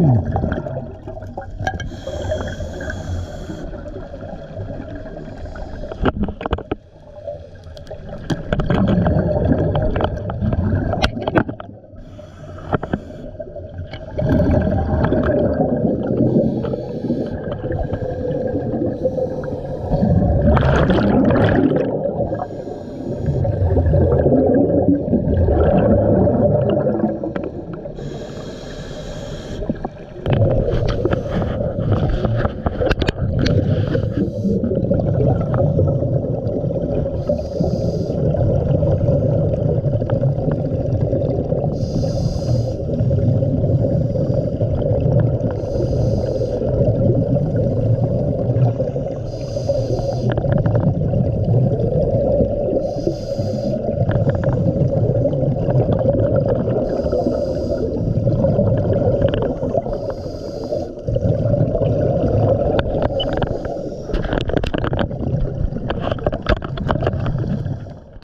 Ooh.